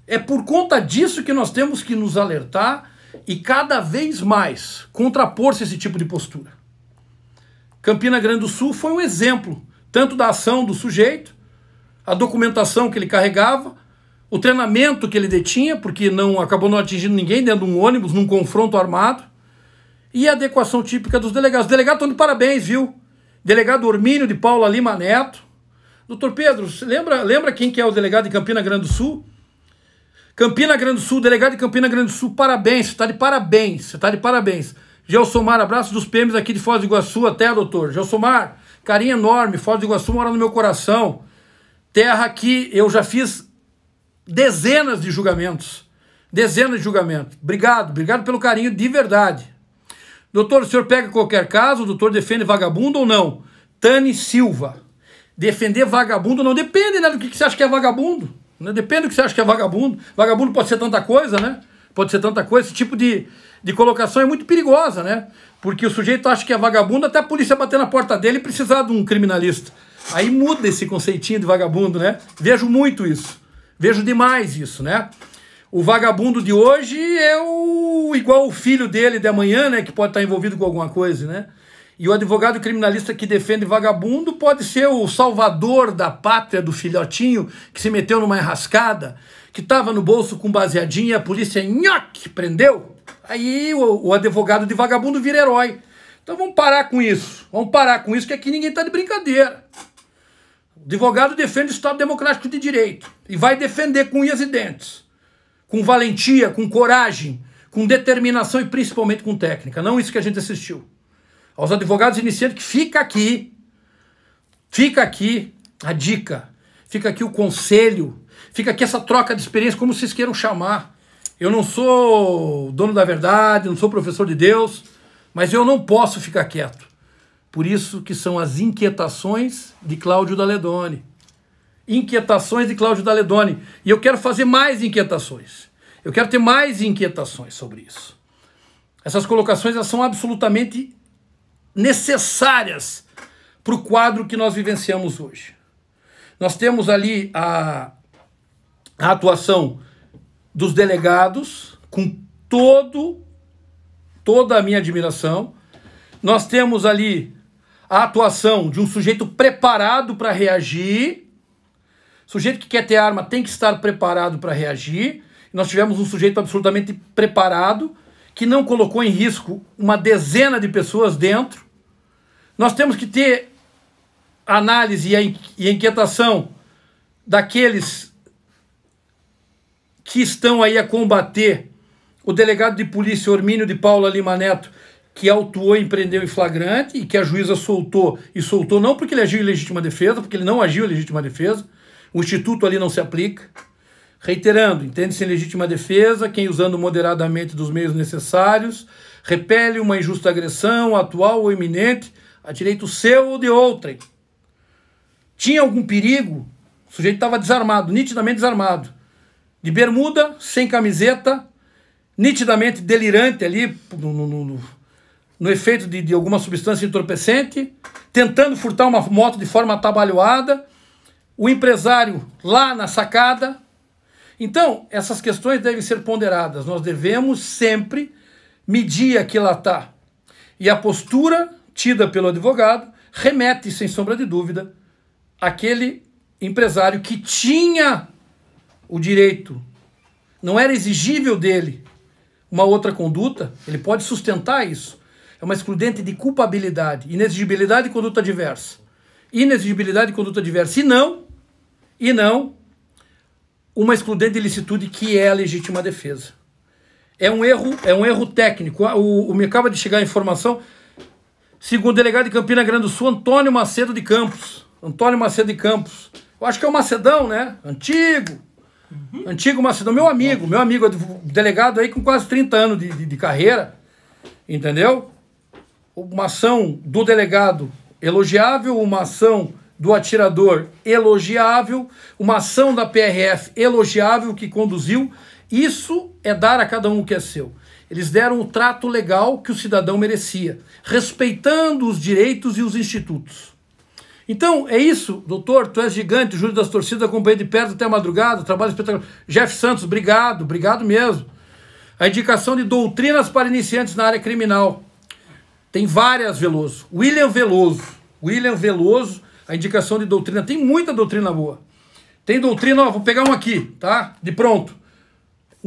É por conta disso que nós temos que nos alertar e cada vez mais contrapor-se esse tipo de postura. Campina Grande do Sul foi um exemplo, tanto da ação do sujeito, a documentação que ele carregava, o treinamento que ele detinha, porque não acabou não atingindo ninguém dentro de um ônibus, num confronto armado, e a adequação típica dos delegados. Os delegados estão de parabéns, viu? Delegado Ormínio de Paula Lima Neto. Doutor Pedro, lembra, lembra quem que é o delegado de Campina Grande do Sul? Campina Grande do Sul, delegado de Campina Grande do Sul, parabéns, você está de parabéns, você está de parabéns. Gelsomar, abraço dos PMs aqui de Foz do Iguaçu até, doutor. Gelsomar, carinho enorme, Foz do Iguaçu mora no meu coração. Terra que eu já fiz dezenas de julgamentos. Dezenas de julgamentos. Obrigado, obrigado pelo carinho de verdade. Doutor, o senhor pega qualquer caso, o doutor defende vagabundo ou não? Tani Silva. Defender vagabundo não depende né, do que você acha que é vagabundo. Né? Depende do que você acha que é vagabundo. Vagabundo pode ser tanta coisa, né? Pode ser tanta coisa. Esse tipo de, de colocação é muito perigosa, né? Porque o sujeito acha que é vagabundo até a polícia bater na porta dele e precisar de um criminalista. Aí muda esse conceitinho de vagabundo, né? Vejo muito isso. Vejo demais isso, né? O vagabundo de hoje é o igual o filho dele de amanhã, né? Que pode estar envolvido com alguma coisa, né? E o advogado criminalista que defende vagabundo pode ser o salvador da pátria do filhotinho que se meteu numa enrascada, que estava no bolso com baseadinha e a polícia nhoque, prendeu. Aí o, o, advogado de vagabundo vira herói. Então vamos parar com isso. Vamos parar com isso, que aqui ninguém está de brincadeira. O advogado defende o Estado Democrático de Direito e vai defender com unhas e dentes, com valentia, com coragem, com determinação e principalmente com técnica. Não isso que a gente assistiu aos advogados iniciantes que fica aqui, fica aqui a dica, fica aqui o conselho, fica aqui essa troca de experiência, como vocês queiram chamar. Eu não sou dono da verdade, não sou professor de Deus, mas eu não posso ficar quieto. Por isso que são as inquietações de Cláudio Daledoni. Inquietações de Cláudio Daledoni. E eu quero fazer mais inquietações. Eu quero ter mais inquietações sobre isso. Essas colocações são absolutamente necessárias para o quadro que nós vivenciamos hoje. Nós temos ali a, a atuação dos delegados, com todo toda a minha admiração. Nós temos ali a atuação de um sujeito preparado para reagir. sujeito que quer ter arma tem que estar preparado para reagir. Nós tivemos um sujeito absolutamente preparado, que não colocou em risco uma dezena de pessoas dentro, nós temos que ter análise e inquietação daqueles que estão aí a combater o delegado de polícia Ormínio de Paula Lima Neto, que autuou e prendeu em flagrante e que a juíza soltou, e soltou não porque ele agiu em legítima defesa, porque ele não agiu em legítima defesa, o instituto ali não se aplica. Reiterando, entende-se em legítima defesa quem usando moderadamente dos meios necessários repele uma injusta agressão atual ou iminente a direito seu ou de outrem. Tinha algum perigo? O sujeito estava desarmado, nitidamente desarmado. De bermuda, sem camiseta, nitidamente delirante ali, no, no, no, no efeito de, de alguma substância entorpecente, tentando furtar uma moto de forma atabalhoada, o empresário lá na sacada. Então, essas questões devem ser ponderadas. Nós devemos sempre medir aquilo lá está. E a postura tida pelo advogado, remete, sem sombra de dúvida, aquele empresário que tinha o direito, não era exigível dele uma outra conduta, ele pode sustentar isso. É uma excludente de culpabilidade, inexigibilidade de conduta diversa. Inexigibilidade de conduta diversa. E não, e não, uma excludente de ilicitude que é a legítima defesa. É um erro, é um erro técnico. O, o me acaba de chegar a informação, Segundo o delegado de Campina Grande do Sul, Antônio Macedo de Campos. Antônio Macedo de Campos. Eu acho que é o Macedão, né? Antigo. Uhum. Antigo Macedão. Meu amigo, meu amigo, delegado aí com quase 30 anos de, de, de carreira. Entendeu? Uma ação do delegado elogiável, uma ação do atirador elogiável, uma ação da PRF elogiável que conduziu. Isso é dar a cada um o que é seu. Eles deram o trato legal que o cidadão merecia, respeitando os direitos e os institutos. Então, é isso, doutor, tu és gigante, Júlio das Torcidas, acompanhei de perto até a madrugada, trabalho espetacular. Jeff Santos, obrigado, obrigado mesmo. A indicação de doutrinas para iniciantes na área criminal. Tem várias, Veloso. William Veloso. William Veloso, a indicação de doutrina. Tem muita doutrina boa. Tem doutrina, ó, vou pegar um aqui, tá? De pronto.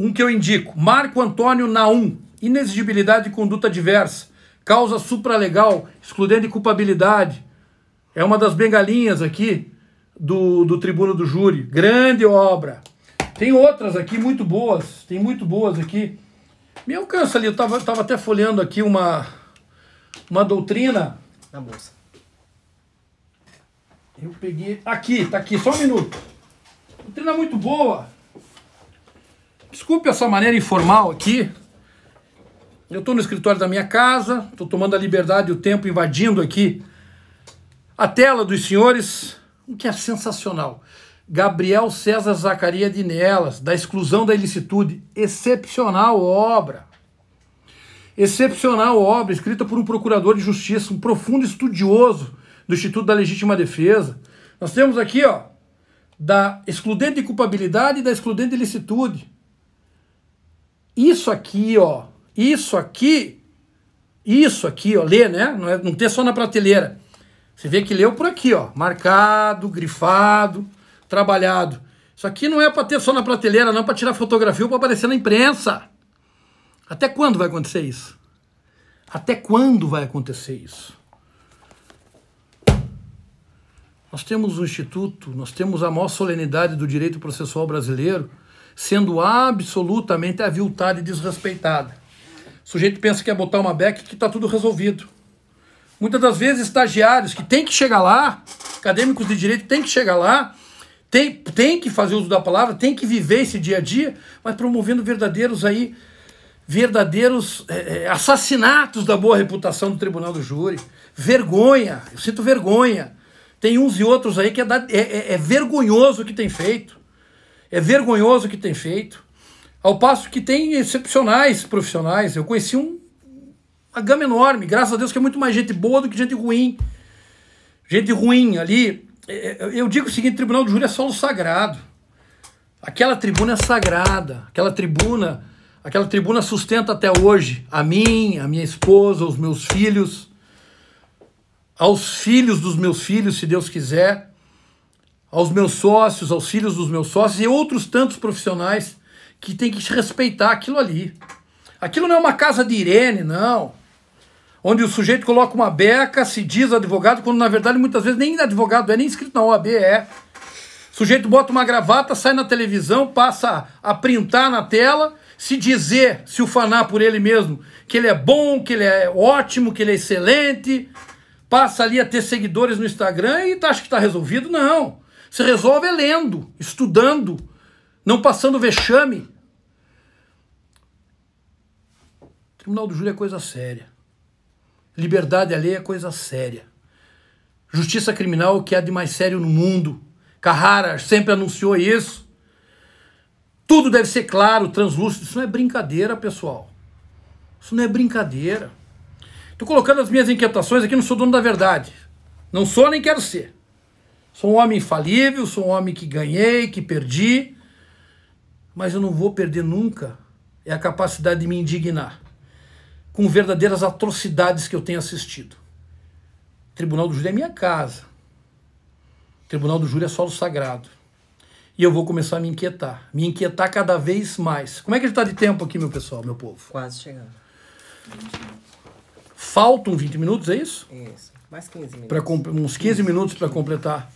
Um que eu indico. Marco Antônio Naum. Inexigibilidade de conduta diversa. Causa supralegal, excludendo de culpabilidade. É uma das bengalinhas aqui do, do Tribuno do Júri. Grande obra. Tem outras aqui muito boas. Tem muito boas aqui. Me alcança ali. Eu tava, tava até folheando aqui uma, uma doutrina. Na bolsa. Eu peguei. Aqui, tá aqui, só um minuto. Doutrina muito boa. Desculpe essa maneira informal aqui. Eu estou no escritório da minha casa, estou tomando a liberdade e o tempo invadindo aqui a tela dos senhores, o que é sensacional. Gabriel César Zacaria de Nelas, da exclusão da ilicitude. Excepcional obra. Excepcional obra, escrita por um procurador de justiça, um profundo estudioso do Instituto da Legítima Defesa. Nós temos aqui, ó, da excludente de culpabilidade e da excludente de ilicitude. Isso aqui, ó, isso aqui, isso aqui, ó, lê, né? Não, é, não ter só na prateleira. Você vê que leu por aqui, ó, marcado, grifado, trabalhado. Isso aqui não é para ter só na prateleira, não para tirar fotografia ou para aparecer na imprensa. Até quando vai acontecer isso? Até quando vai acontecer isso? Nós temos o Instituto, nós temos a maior solenidade do direito processual brasileiro sendo absolutamente aviltada e desrespeitada. O sujeito pensa que é botar uma beca que está tudo resolvido. Muitas das vezes, estagiários que têm que chegar lá, acadêmicos de direito têm que chegar lá, tem, tem que fazer uso da palavra, tem que viver esse dia a dia, mas promovendo verdadeiros aí, verdadeiros é, assassinatos da boa reputação do Tribunal do Júri. Vergonha, eu sinto vergonha. Tem uns e outros aí que é, é, é, é vergonhoso o que tem feito. É vergonhoso o que tem feito. Ao passo que tem excepcionais profissionais. Eu conheci um, uma gama enorme, graças a Deus que é muito mais gente boa do que gente ruim. Gente ruim ali. É, é, eu digo o seguinte: Tribunal do Júri é solo sagrado. Aquela tribuna é sagrada. Aquela tribuna, aquela tribuna sustenta até hoje a mim, a minha esposa, os meus filhos, aos filhos dos meus filhos, se Deus quiser, aos meus sócios, aos filhos dos meus sócios e outros tantos profissionais que tem que respeitar aquilo ali. Aquilo não é uma casa de Irene, não. Onde o sujeito coloca uma beca, se diz advogado, quando na verdade muitas vezes nem advogado é, nem inscrito na OAB é. O sujeito bota uma gravata, sai na televisão, passa a printar na tela, se dizer, se ufanar por ele mesmo, que ele é bom, que ele é ótimo, que ele é excelente, passa ali a ter seguidores no Instagram e acha que está resolvido. Não. Se resolve é lendo, estudando, não passando vexame. Tribunal do Júri é coisa séria. Liberdade alheia é coisa séria. Justiça criminal o que há de mais sério no mundo. Carrara sempre anunciou isso. Tudo deve ser claro, translúcido. Isso não é brincadeira, pessoal. Isso não é brincadeira. Estou colocando as minhas inquietações aqui, não sou dono da verdade. Não sou nem quero ser. Sou um homem infalível, sou um homem que ganhei, que perdi, mas eu não vou perder nunca é a capacidade de me indignar com verdadeiras atrocidades que eu tenho assistido. O Tribunal do Júri é minha casa. O Tribunal do Júri é solo sagrado. E eu vou começar a me inquietar. Me inquietar cada vez mais. Como é que ele está de tempo aqui, meu pessoal, meu povo? Quase chegando. Faltam 20 minutos, é isso? Isso. Mais 15 minutos. Pra, uns 15 minutos para completar.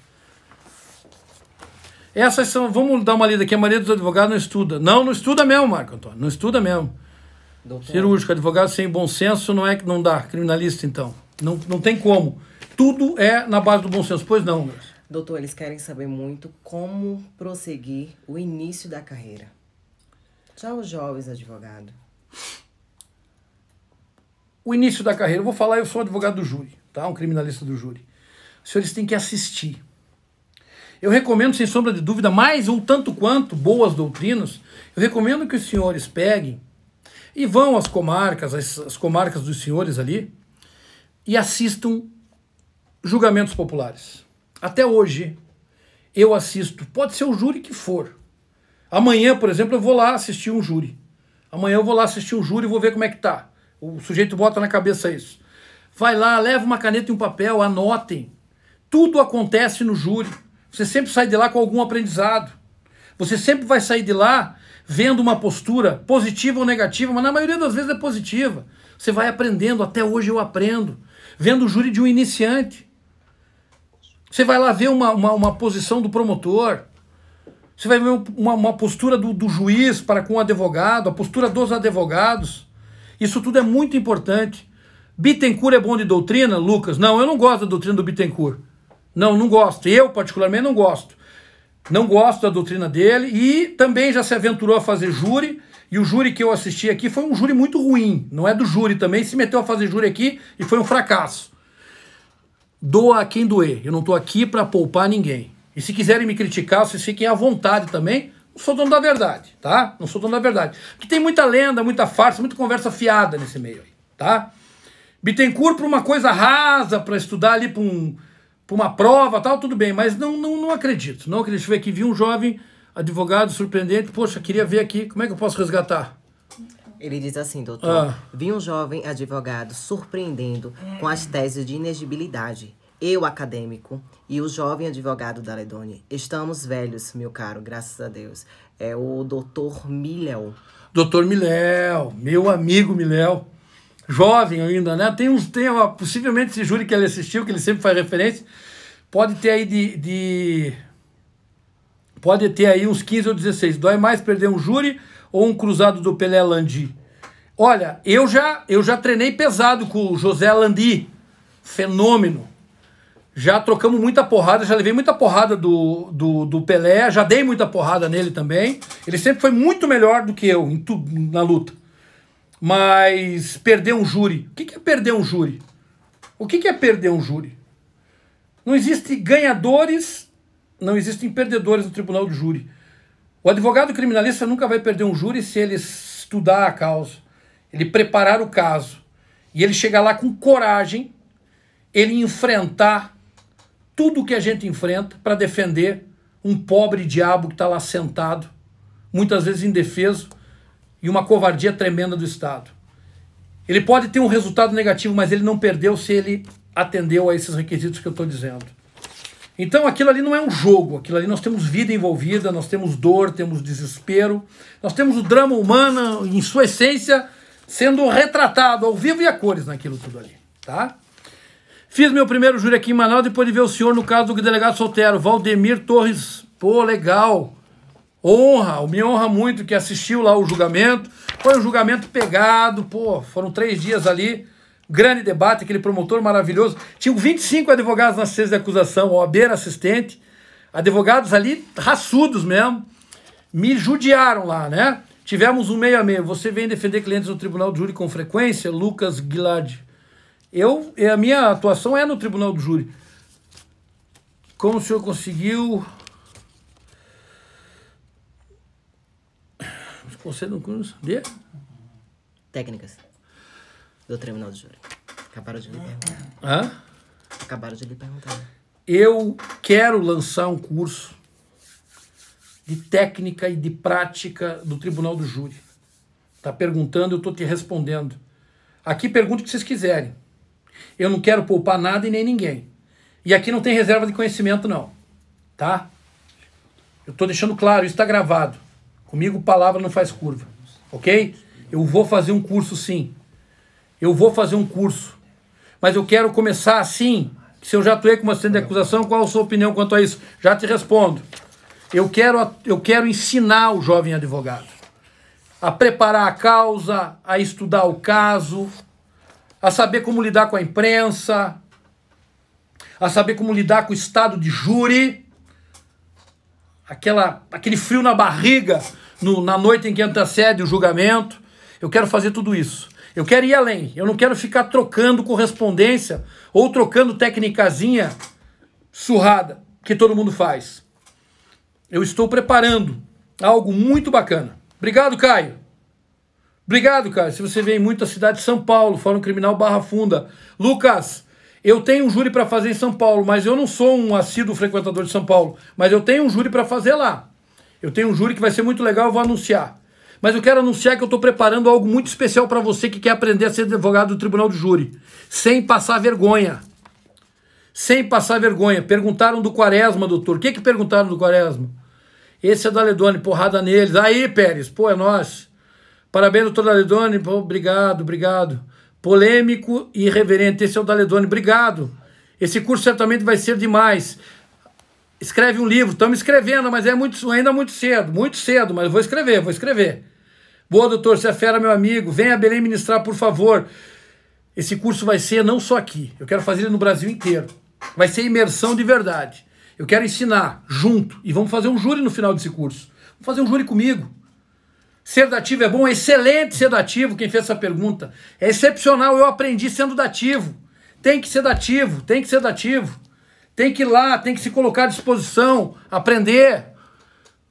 Essas são, vamos dar uma lida aqui, a maioria dos advogados não estuda. Não, não estuda mesmo, Marco Antônio, não estuda mesmo. Doutor. Cirúrgico, advogado sem bom senso não é que não dá, criminalista então. Não, não tem como. Tudo é na base do bom senso, pois não, Graça? Doutor, eles querem saber muito como prosseguir o início da carreira. Já os jovens advogados. O início da carreira, eu vou falar, eu sou advogado do júri, tá? Um criminalista do júri. Os senhores têm que assistir eu recomendo, sem sombra de dúvida, mais um tanto quanto boas doutrinas, eu recomendo que os senhores peguem e vão às comarcas, às, às comarcas dos senhores ali, e assistam julgamentos populares. Até hoje, eu assisto, pode ser o júri que for. Amanhã, por exemplo, eu vou lá assistir um júri. Amanhã eu vou lá assistir um júri e vou ver como é que tá. O sujeito bota na cabeça isso. Vai lá, leva uma caneta e um papel, anotem. Tudo acontece no júri Você sempre sai de lá com algum aprendizado. Você sempre vai sair de lá vendo uma postura positiva ou negativa, mas na maioria das vezes é positiva. Você vai aprendendo, até hoje eu aprendo, vendo o júri de um iniciante. Você vai lá ver uma, uma, uma posição do promotor, você vai ver uma, uma postura do, do juiz para com o advogado, a postura dos advogados. Isso tudo é muito importante. Bittencourt é bom de doutrina, Lucas? Não, eu não gosto da doutrina do Bittencourt. Não, não gosto. Eu, particularmente, não gosto. Não gosto da doutrina dele e também já se aventurou a fazer júri. E o júri que eu assisti aqui foi um júri muito ruim. Não é do júri também, se meteu a fazer júri aqui e foi um fracasso. Doa a quem doer. Eu não estou aqui para poupar ninguém. E se quiserem me criticar, vocês fiquem à vontade também. Não sou dono da verdade, tá? Não sou dono da verdade. Porque tem muita lenda, muita farsa, muita conversa fiada nesse meio aí, tá? Bittencourt para uma coisa rasa, para estudar ali para um, uma prova tal, tudo bem, mas não, não, não acredito. Não acredito. Ver que vi um jovem advogado surpreendente, poxa, queria ver aqui, como é que eu posso resgatar? Ele diz assim, doutor, ah. vi um jovem advogado surpreendendo com as teses de inegibilidade eu, acadêmico, e o jovem advogado da Ledone. Estamos velhos, meu caro, graças a Deus. É o doutor Miléo. Doutor Miléo, meu amigo Miléo. Jovem ainda, né? Tem uns. Tem, ó, possivelmente esse júri que ele assistiu, que ele sempre faz referência, pode ter aí de, de. Pode ter aí uns 15 ou 16. Dói mais perder um júri ou um cruzado do Pelé Landi? Olha, eu já, eu já treinei pesado com o José Landi. Fenômeno já trocamos muita porrada, já levei muita porrada do, do, do, Pelé, já dei muita porrada nele também. Ele sempre foi muito melhor do que eu em tu, na luta. Mas perder um júri. O que é perder um júri? O que é perder um júri? Não existe ganhadores, não existem perdedores no tribunal do júri. O advogado criminalista nunca vai perder um júri se ele estudar a causa, ele preparar o caso e ele chegar lá com coragem, ele enfrentar tudo que a gente enfrenta para defender um pobre diabo que está lá sentado, muitas vezes indefeso, e uma covardia tremenda do Estado. Ele pode ter um resultado negativo, mas ele não perdeu se ele atendeu a esses requisitos que eu estou dizendo. Então aquilo ali não é um jogo, aquilo ali nós temos vida envolvida, nós temos dor, temos desespero, nós temos o drama humano em sua essência sendo retratado ao vivo e a cores naquilo tudo ali, tá? Fiz meu primeiro júri aqui em Manaus depois de ver o senhor no caso do delegado solteiro, Valdemir Torres. Pô, legal. Honra, me honra muito que assistiu lá o julgamento. Foi um julgamento pegado, pô, foram três dias ali. Grande debate, aquele promotor maravilhoso. Tinham 25 advogados na cesta de acusação, OAB era assistente. Advogados ali raçudos mesmo. Me judiaram lá, né? Tivemos um meio a meio. Você vem defender clientes no tribunal de júri com frequência? Lucas Guilard. Eu, a minha atuação é no tribunal do júri. Como o senhor conseguiu. Você não curso de? Técnicas do tribunal do júri. Acabaram de lhe perguntar. Hã? Acabaram de lhe perguntar. Eu quero lançar um curso de técnica e de prática do tribunal do júri. Tá perguntando, eu estou te respondendo. Aqui pergunta o que vocês quiserem. Eu não quero poupar nada e nem ninguém. E aqui não tem reserva de conhecimento, não. Tá? Eu estou deixando claro, isso está gravado. Comigo, palavra não faz curva. Ok? Eu vou fazer um curso sim. Eu vou fazer um curso. Mas eu quero começar assim. Se eu já atuei com uma cena de acusação, qual a sua opinião quanto a isso? Já te respondo. Eu quero, eu quero ensinar o jovem advogado a preparar a causa, a estudar o caso, a saber como lidar com a imprensa, a saber como lidar com o estado de júri, aquela, aquele frio na barriga no, na noite em que antecede o julgamento. Eu quero fazer tudo isso. Eu quero ir além. Eu não quero ficar trocando correspondência ou trocando técnicazinha surrada que todo mundo faz. Eu estou preparando algo muito bacana. Obrigado, Caio. Obrigado, cara. Se você vem muito da cidade de São Paulo, Fórum Criminal Barra Funda. Lucas, eu tenho um júri para fazer em São Paulo, mas eu não sou um assíduo frequentador de São Paulo. Mas eu tenho um júri para fazer lá. Eu tenho um júri que vai ser muito legal, eu vou anunciar. Mas eu quero anunciar que eu estou preparando algo muito especial para você que quer aprender a ser advogado do Tribunal do Júri, sem passar vergonha. sem passar vergonha. Perguntaram do Quaresma, doutor. O que que perguntaram do Quaresma? Esse é da Ledone, porrada neles. Aí, Pérez, pô, é nós. Parabéns, doutor Daledone. Pô, obrigado, obrigado. Polêmico e irreverente. Esse é o Daledone. Obrigado. Esse curso certamente vai ser demais. Escreve um livro. Estamos escrevendo, mas é muito, ainda muito cedo. Muito cedo, mas vou escrever, vou escrever. Boa, doutor. Você é fera, meu amigo. Venha a Belém ministrar, por favor. Esse curso vai ser não só aqui. Eu quero fazer ele no Brasil inteiro. Vai ser imersão de verdade. Eu quero ensinar junto. E vamos fazer um júri no final desse curso. Vamos fazer um júri comigo. Ser dativo é bom, é excelente ser dativo, quem fez essa pergunta. É excepcional, eu aprendi sendo dativo. Tem que ser dativo, tem que ser dativo. Tem que ir lá, tem que se colocar à disposição, aprender.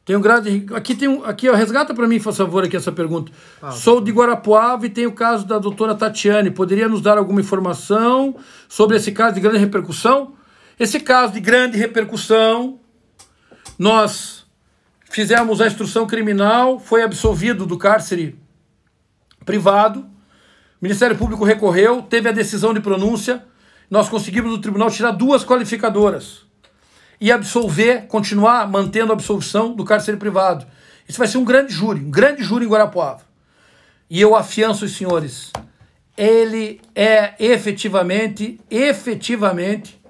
Tem um grande. Aqui tem um. Aqui, ó, resgata para mim, por favor, aqui essa pergunta. Ah, Sou de Guarapuava e tem o caso da doutora Tatiane. Poderia nos dar alguma informação sobre esse caso de grande repercussão? Esse caso de grande repercussão, nós fizemos a instrução criminal, foi absolvido do cárcere privado. O Ministério Público recorreu, teve a decisão de pronúncia. Nós conseguimos no tribunal tirar duas qualificadoras e absolver, continuar mantendo a absolvição do cárcere privado. Isso vai ser um grande júri, um grande júri em Guarapuava. E eu afianço os senhores, ele é efetivamente, efetivamente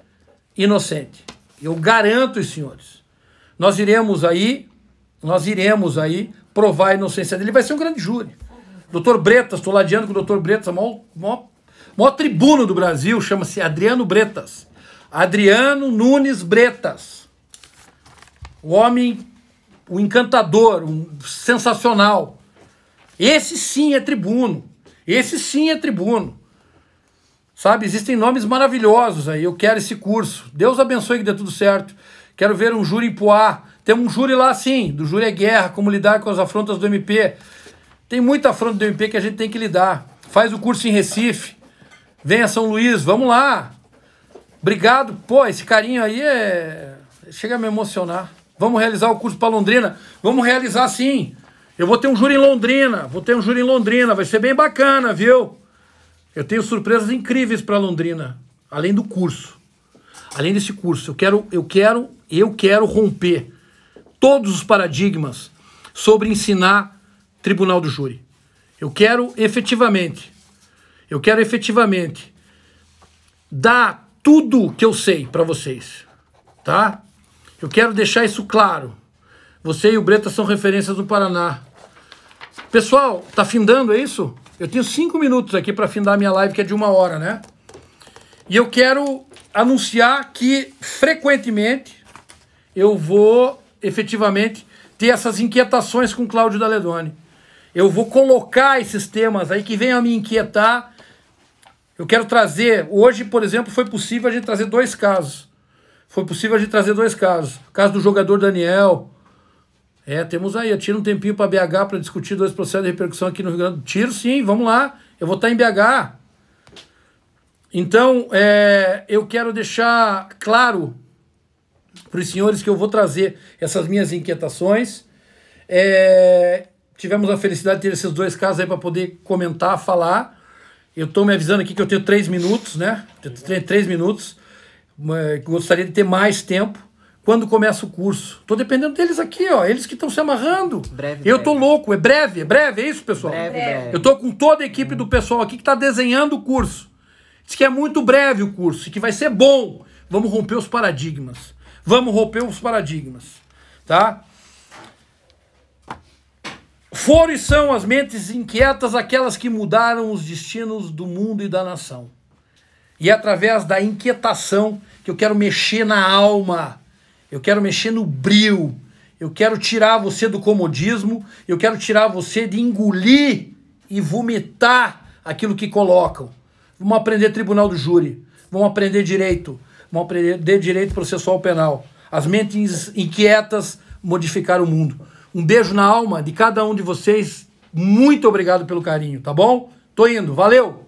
inocente. Eu garanto os senhores. Nós iremos aí nós iremos aí provar a inocência dele. Vai ser um grande júri. Doutor Bretas, estou ladeando com o doutor Bretas, o maior, maior, maior tribuno do Brasil, chama-se Adriano Bretas. Adriano Nunes Bretas. O homem, o encantador, um sensacional. Esse sim é tribuno. Esse sim é tribuno. Sabe, existem nomes maravilhosos aí. Eu quero esse curso. Deus abençoe que dê tudo certo. Quero ver um júri em Poá. Tem um júri lá sim, do júri é guerra, como lidar com as afrontas do MP. Tem muita afronta do MP que a gente tem que lidar. Faz o curso em Recife. Vem a São Luís, vamos lá. Obrigado. Pô, esse carinho aí é. Chega a me emocionar. Vamos realizar o curso para Londrina? Vamos realizar sim. Eu vou ter um júri em Londrina. Vou ter um júri em Londrina. Vai ser bem bacana, viu? Eu tenho surpresas incríveis para Londrina, além do curso. Além desse curso, eu quero, eu quero, eu quero romper todos os paradigmas sobre ensinar tribunal do júri. Eu quero efetivamente, eu quero efetivamente dar tudo que eu sei para vocês, tá? Eu quero deixar isso claro. Você e o Breta são referências do Paraná. Pessoal, tá findando, é isso? Eu tenho cinco minutos aqui para findar minha live, que é de uma hora, né? E eu quero anunciar que frequentemente eu vou efetivamente ter essas inquietações com Cláudio Daledoni. Eu vou colocar esses temas aí que venham a me inquietar. Eu quero trazer, hoje, por exemplo, foi possível a gente trazer dois casos. Foi possível a gente trazer dois casos. O caso do jogador Daniel. É, temos aí, tiro um tempinho para BH para discutir dois processos de repercussão aqui no Rio Grande do Tiro, sim, vamos lá. Eu vou estar em BH. Então, é, eu quero deixar claro para os senhores que eu vou trazer essas minhas inquietações. É, tivemos a felicidade de ter esses dois casos aí para poder comentar, falar. Eu estou me avisando aqui que eu tenho três minutos, né? Eu tenho três minutos. Gostaria de ter mais tempo. Quando começa o curso? Estou dependendo deles aqui, ó. Eles que estão se amarrando. Breve, eu estou louco. É breve, é breve, é isso, pessoal? Breve, breve. Eu estou com toda a equipe do pessoal aqui que está desenhando o curso. Diz que é muito breve o curso e que vai ser bom. Vamos romper os paradigmas. Vamos romper os paradigmas, tá? Foram e são as mentes inquietas aquelas que mudaram os destinos do mundo e da nação. E é através da inquietação que eu quero mexer na alma, eu quero mexer no brilho, eu quero tirar você do comodismo, eu quero tirar você de engolir e vomitar aquilo que colocam. Vamos aprender tribunal do júri, vamos aprender direito, vão aprender direito processual penal. As mentes inquietas modificaram o mundo. Um beijo na alma de cada um de vocês. Muito obrigado pelo carinho, tá bom? Tô indo. Valeu!